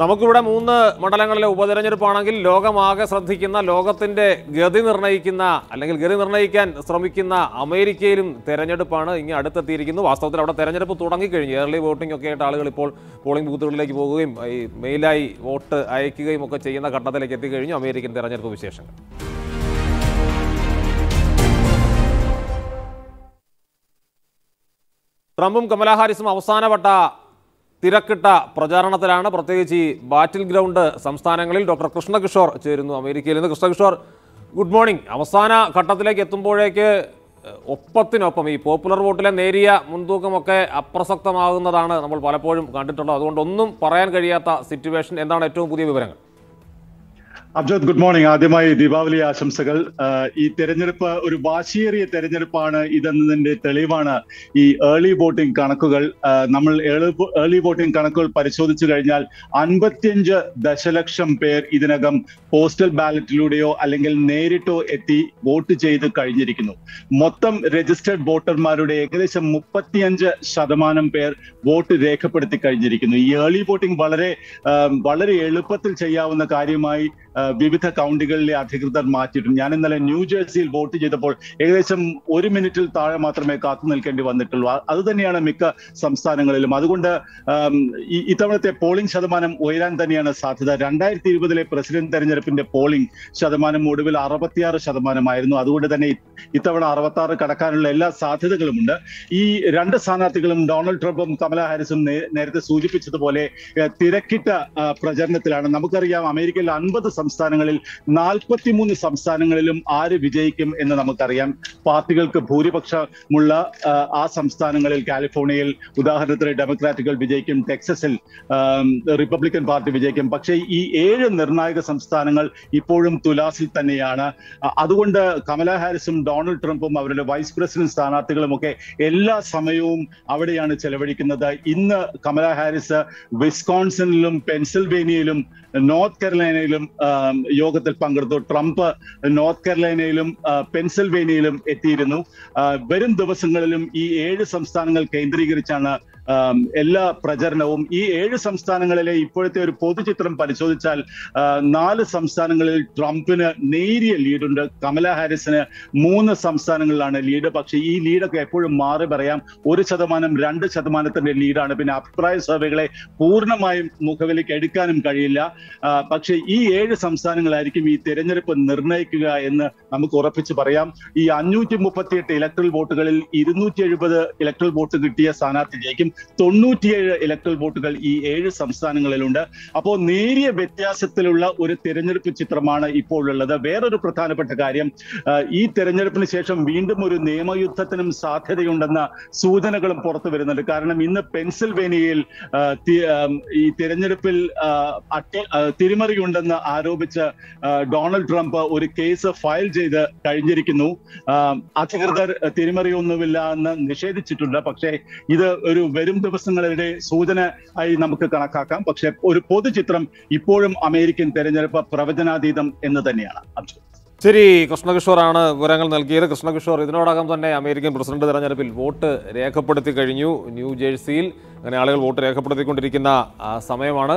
നമുക്കിവിടെ മൂന്ന് മണ്ഡലങ്ങളിലെ ഉപതെരഞ്ഞെടുപ്പാണെങ്കിൽ ലോകമാകെ ശ്രദ്ധിക്കുന്ന ലോകത്തിന്റെ ഗതി നിർണയിക്കുന്ന അല്ലെങ്കിൽ ഗതി നിർണയിക്കാൻ ശ്രമിക്കുന്ന അമേരിക്കയിലും തെരഞ്ഞെടുപ്പാണ് ഇങ്ങനെ അടുത്തെത്തിയിരിക്കുന്നു. വാസ്തവത്തിൽ അവിടെ തെരഞ്ഞെടുപ്പ് തുടങ്ങിക്കഴിഞ്ഞു. ഏർലി വോട്ടിംഗ് ഒക്കെ ആയിട്ട് ആളുകൾ ഇപ്പോൾ പോളിംഗ് ബൂത്തുകളിലേക്ക് പോവുകയും ഈ മെയിലായി വോട്ട് അയക്കുകയും ഒക്കെ ചെയ്യുന്ന ഘട്ടത്തിലേക്ക് എത്തിക്കഴിഞ്ഞു അമേരിക്കൻ തെരഞ്ഞെടുപ്പ് വിശേഷങ്ങൾ. ട്രംപും കമലാ ഹാരിസും അവസാനവട്ട തിരക്കിട്ട പ്രചാരണത്തിലാണ്. പ്രത്യേകിച്ച് ഈ ബാറ്റിൽ ഗ്രൗണ്ട് സംസ്ഥാനങ്ങളിൽ ഡോക്ടർ കൃഷ്ണകിഷോർ ചേരുന്നു അമേരിക്കയിൽ നിന്ന്. Krishnakishore good morning. അവസാന ഘട്ടത്തിലേക്ക് എത്തുമ്പോഴേക്ക് ഒപ്പത്തിനൊപ്പം ഈ പോപ്പുലർ വോട്ടിലെ നേരിയ മുൻതൂക്കമൊക്കെ അപ്രസക്തമാകുന്നതാണ് നമ്മൾ പലപ്പോഴും കണ്ടിട്ടുള്ളത്. അതുകൊണ്ട് ഒന്നും പറയാൻ കഴിയാത്ത സിറ്റുവേഷൻ എന്താണ് ഏറ്റവും പുതിയ വിവരങ്ങൾ? അബ്ജോദ് ഗുഡ് മോർണിംഗ് ആദ്യമായി ദീപാവലി ആശംസകൾ. ഈ തെരഞ്ഞെടുപ്പ് ഒരു വാശിയേറിയ തെരഞ്ഞെടുപ്പാണ് ഇതെന്നതിന്റെ തെളിവാണ് ഈ ഏർലി വോട്ടിംഗ് കണക്കുകൾ. നമ്മൾ ഏർലി വോട്ടിംഗ് കണക്കുകൾ പരിശോധിച്ചു കഴിഞ്ഞാൽ അൻപത്തിയഞ്ച് ദശലക്ഷം പേർ ഇതിനകം പോസ്റ്റൽ ബാലറ്റിലൂടെയോ അല്ലെങ്കിൽ നേരിട്ടോ എത്തി വോട്ട് ചെയ്ത് കഴിഞ്ഞിരിക്കുന്നു. മൊത്തം രജിസ്റ്റേർഡ് വോട്ടർമാരുടെ ഏകദേശം മുപ്പത്തിയഞ്ച് ശതമാനം പേർ വോട്ട് രേഖപ്പെടുത്തി കഴിഞ്ഞിരിക്കുന്നു. ഈ ഏർലി വോട്ടിംഗ് വളരെ വളരെ എളുപ്പത്തിൽ ചെയ്യാവുന്ന കാര്യമായി വിവിധ കൗണ്ടികളിലെ അധികൃതർ മാറ്റിയിട്ടുണ്ട് ഞാൻ ഇന്നലെ ന്യൂജേഴ്സിയിൽ വോട്ട് ചെയ്തപ്പോൾ ഏകദേശം ഒരു മിനിറ്റിൽ താഴെ മാത്രമേ കാത്തു നിൽക്കേണ്ടി വന്നിട്ടുള്ളൂ. അത് തന്നെയാണ് മിക്ക സംസ്ഥാനങ്ങളിലും. അതുകൊണ്ട് ഇത്തവണത്തെ പോളിംഗ് ശതമാനം ഉയരാൻ തന്നെയാണ് സാധ്യത. രണ്ടായിരത്തി ഇരുപതിലെ പ്രസിഡന്റ് തെരഞ്ഞെടുപ്പിന്റെ പോളിംഗ് ശതമാനം ഒടുവിൽ അറുപത്തിയാറ് ശതമാനമായിരുന്നു. അതുകൊണ്ട് തന്നെ ഇത്തവണ അറുപത്തി ആറ് കടക്കാനുള്ള എല്ലാ സാധ്യതകളുമുണ്ട്. ഈ രണ്ട് സ്ഥാനാർത്ഥികളും ഡൊണാൾഡ് ട്രംപും കമല ഹാരിസും നേരത്തെ സൂചിപ്പിച്ചതുപോലെ തിരക്കിട്ട പ്രചരണത്തിലാണ്. നമുക്കറിയാം അമേരിക്കയിൽ അൻപത് സംസ്ഥാനങ്ങളിൽ നാൽപ്പത്തിമൂന്ന് സംസ്ഥാനങ്ങളിലും ആര് വിജയിക്കും എന്ന് നമുക്കറിയാം. പാർട്ടികൾക്ക് ഭൂരിപക്ഷമുള്ള ആ, സംസ്ഥാനങ്ങളിൽ കാലിഫോർണിയയിൽ ഉദാഹരണത്തിന് ഡെമോക്രാറ്റുകൾ വിജയിക്കും ടെക്സസിൽ റിപ്പബ്ലിക്കൻ പാർട്ടി വിജയിക്കും. പക്ഷേ ഈ ഏഴ് നിർണായക സംസ്ഥാനങ്ങൾ ഇപ്പോഴും തുലാസിൽ തന്നെയാണ്. അതുകൊണ്ട് കമല ഹാരിസും ഡൊണാൾഡ് ട്രംപും അവരുടെ വൈസ് പ്രസിഡന്റ് സ്ഥാനാർത്ഥികളും ഒക്കെ എല്ലാ സമയവും അവിടെയാണ് ചെലവഴിക്കുന്നത്. ഇന്ന് കമല ഹാരിസ് വിസ്കോൺസിനിലും പെൻസിൽവേനിയയിലും നോർത്ത് കരോലൈനയിലും യോഗത്തിൽ പങ്കെടുത്തു. ട്രംപ് നോർത്ത് കരോലൈനയിലും പെൻസിൽവേനിയയിലും എത്തിയിരുന്നു. വരും ദിവസങ്ങളിലും ഈ ഏഴ് സംസ്ഥാനങ്ങൾ കേന്ദ്രീകരിച്ചാണ് എല്ലാ പ്രചരണവും ഈ ഏഴ് സംസ്ഥാനങ്ങളിലെ ഇപ്പോഴത്തെ ഒരു പൊതുചിത്രം പരിശോധിച്ചാൽ നാല് സംസ്ഥാനങ്ങളിൽ ട്രംപിന് നേരിയ ലീഡുണ്ട്. കമല ഹാരിസിന് മൂന്ന് സംസ്ഥാനങ്ങളിലാണ് ലീഡ്. പക്ഷേ ഈ ലീഡൊക്കെ എപ്പോഴും മാറി പറയാം. ഒരു ശതമാനം രണ്ട് ശതമാനത്തിന്റെ ലീഡാണ്. പിന്നെ അഭിപ്രായ സർവേകളെ പൂർണമായും മുഖവിലേക്ക് എടുക്കാനും കഴിയില്ല. പക്ഷെ ഈ ഏഴ് സംസ്ഥാനങ്ങളായിരിക്കും ഈ തെരഞ്ഞെടുപ്പ് നിർണയിക്കുക എന്ന് നമുക്ക് ഉറപ്പിച്ച് പറയാം. ഈ അഞ്ഞൂറ്റി മുപ്പത്തിയെട്ട് ഇലക്ട്രൽ വോട്ടുകളിൽ ഇരുന്നൂറ്റി എഴുപത് ഇലക്ട്രൽ വോട്ട് കിട്ടിയ സ്ഥാനാർത്ഥി ജയിക്കും. തൊണ്ണൂറ്റിയേഴ് ഇലക്ട്രൽ വോട്ടുകൾ ഈ ഏഴ് സംസ്ഥാനങ്ങളിലുണ്ട്. അപ്പോൾ നേരിയ വ്യത്യാസത്തിലുള്ള ഒരു തെരഞ്ഞെടുപ്പ് ചിത്രമാണ് ഇപ്പോൾ ഉള്ളത് വേറൊരു പ്രധാനപ്പെട്ട കാര്യം ഈ തെരഞ്ഞെടുപ്പിന് ശേഷം വീണ്ടും ഒരു നിയമയുദ്ധത്തിനും സാധ്യതയുണ്ടെന്ന സൂചനകളും പുറത്തു വരുന്നുണ്ട്. കാരണം ഇന്ന് പെൻസിൽവേനിയയിൽ ഈ തിരഞ്ഞെടുപ്പിൽ തിരിമറിയുണ്ടെന്ന് ആരോപിച്ച് ഡൊണാൾഡ് ട്രംപ് ഒരു കേസ് ഫയൽ ചെയ്ത് കഴിഞ്ഞിരിക്കുന്നു. അധികൃതർ തിരിമറിയൊന്നുമില്ല എന്ന് നിഷേധിച്ചിട്ടുണ്ട്. പക്ഷേ ഇത് ഒരു വരും ദിവസങ്ങളുടെ സൂചന ആയി നമുക്ക് കണക്കാക്കാം. പക്ഷെ ഒരു പൊതുചിത്രം ഇപ്പോഴും അമേരിക്കൻ തെരഞ്ഞെടുപ്പ് പ്രവചനാതീതം എന്ന് തന്നെയാണ്. അർജുൻ ശരി കൃഷ്ണകിഷോറാണ് വിവരങ്ങൾ നൽകിയത്. കൃഷ്ണകിഷോർ ഇതിനോടകം തന്നെ അമേരിക്കൻ പ്രസിഡന്റ് തെരഞ്ഞെടുപ്പിൽ വോട്ട് രേഖപ്പെടുത്തി കഴിഞ്ഞു. ന്യൂജേഴ്സിയിൽ അങ്ങനെ ആളുകൾ വോട്ട് രേഖപ്പെടുത്തിക്കൊണ്ടിരിക്കുന്ന സമയമാണ്.